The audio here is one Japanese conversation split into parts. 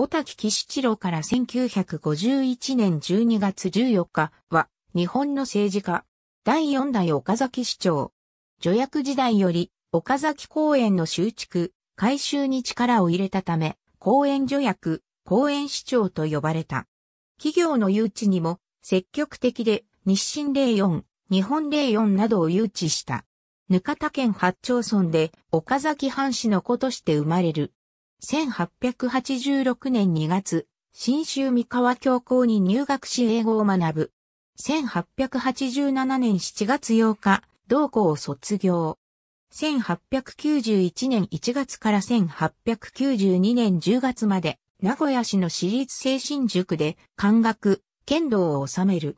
小滝騎七郎から1951年12月14日は、日本の政治家、第4代岡崎市長。助役時代より、岡崎公園の修築、改修に力を入れたため、公園助役、公園市長と呼ばれた。企業の誘致にも積極的で日清零四、日本零四などを誘致した。ぬかた県八町村で岡崎藩士の子として生まれる。1886年2月、新州三河教校に入学し英語を学ぶ。1887年7月8日、同校を卒業。1891年1月から1892年10月まで、名古屋市の私立精神塾で、漢学、剣道を収める。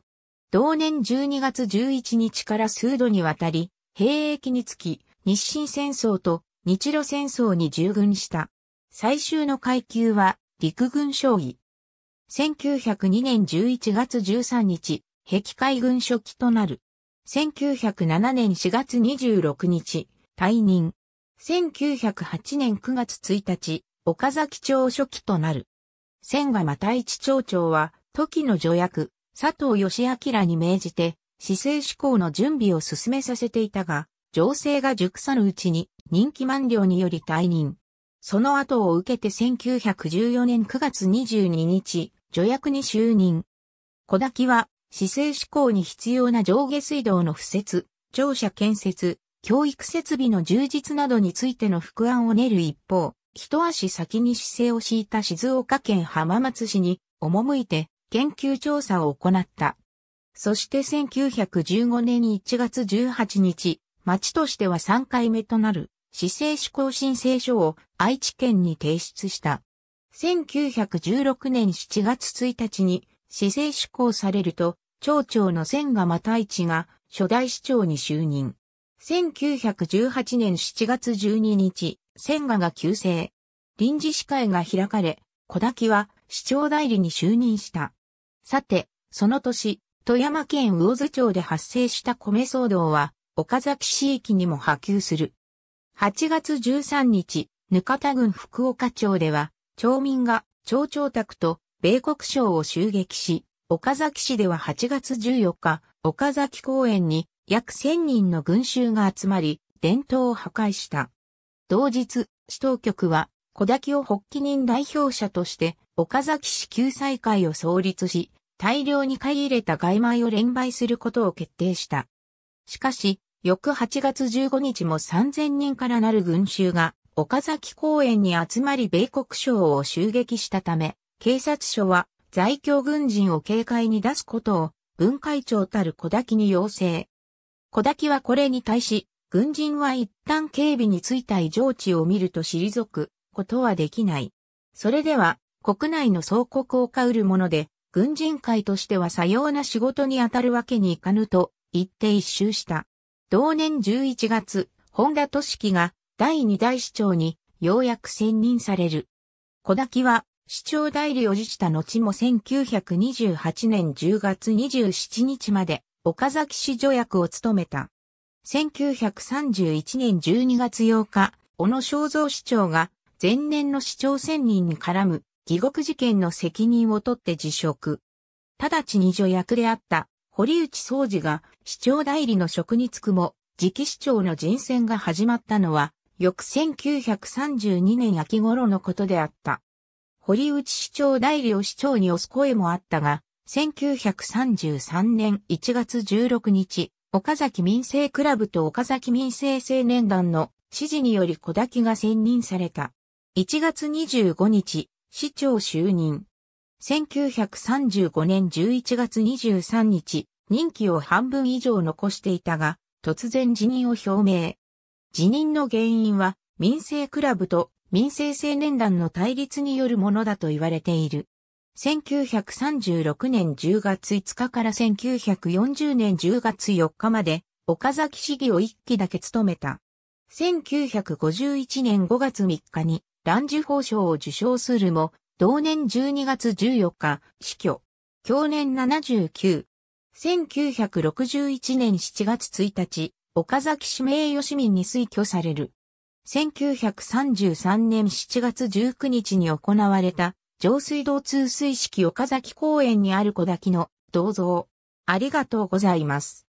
同年12月11日から数度にわたり、兵役につき、日清戦争と日露戦争に従軍した。最終の階級は陸軍将尉。1902年11月13日、壁海軍初期となる。1907年4月26日、退任。1908年9月1日、岡崎町初期となる。千賀又一町長は、時の助役、佐藤義明に命じて、市政施行の準備を進めさせていたが、情勢が熟さぬうちに任期満了により退任。その後を受けて1914年9月22日、助役に就任。小滝は、市政施行に必要な上下水道の敷設、庁舎建設、教育設備の充実などについての副案を練る一方、一足先に姿勢を敷いた静岡県浜松市に赴いて研究調査を行った。そして1915年1月18日、町としては3回目となる市政施行申請書を愛知県に提出した。1916年7月1日に市政施行されると、町長の千賀又一が初代市長に就任。1918年7月12日、千賀が急逝。臨時司会が開かれ、小滝は市長代理に就任した。さて、その年、富山県魚津町で発生した米騒動は、岡崎市域にも波及する。8月13日、ぬかた郡福岡町では、町民が町長宅と米国省を襲撃し、岡崎市では8月14日、岡崎公園に約1000人の群衆が集まり、伝統を破壊した。同日、市当局は、小滝を発起人代表者として、岡崎市救済会を創立し、大量に買い入れた外米を連売することを決定した。しかし、翌8月15日も3000人からなる群衆が岡崎公園に集まり米国省を襲撃したため、警察署は在京軍人を警戒に出すことを文会長たる小滝に要請。小滝はこれに対し、軍人は一旦警備についた異常値を見ると退くことはできない。それでは国内の総国を買うるもので、軍人会としてはさような仕事に当たるわけにいかぬと言って一周した。同年11月、本田俊樹が第二代市長にようやく選任される。小滝は市長代理を辞した後も1928年10月27日まで岡崎市助役を務めた。1931年12月8日、小野正蔵市長が前年の市長選任に絡む疑獄事件の責任を取って辞職。直ちに助役であった堀内総司が市長代理の職に就くも、次期市長の人選が始まったのは、翌1932年秋頃のことであった。堀内市長代理を市長に押す声もあったが、1933年1月16日、岡崎民政クラブと岡崎民政青年団の指示により小滝が選任された。1月25日、市長就任。1935年11月23日、任期を半分以上残していたが、突然辞任を表明。辞任の原因は、民政クラブと民政青年団の対立によるものだと言われている。1936年10月5日から1940年10月4日まで、岡崎市議を一期だけ務めた。1951年5月3日に、蘭寿法賞を受賞するも、同年12月14日、死去。去年79。1961年7月1日、岡崎市名誉市民に推挙される。1933年7月19日に行われた上水道通水式岡崎公園にある小滝の銅像。ありがとうございます。